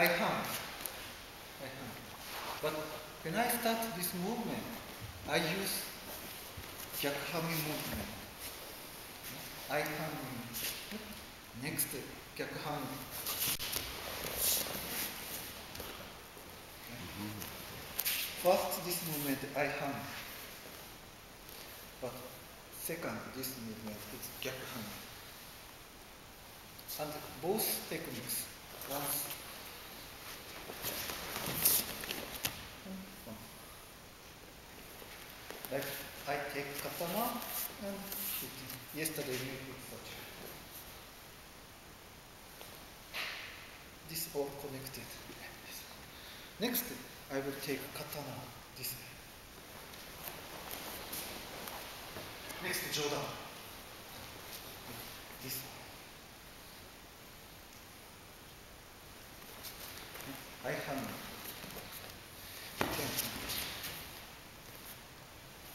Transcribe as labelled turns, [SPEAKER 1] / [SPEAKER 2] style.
[SPEAKER 1] I hand. I. But when I start this movement, I use gyakuhanmi movement. I hand. Next, gyakuhanmi. First, this movement I hand. But second, this movement is gyakuhanmi. And both techniques, once like I take katana and shoot. Yesterday we did such. This all connected. Next, I will take katana this way. Next, Jordan. This way. I hand.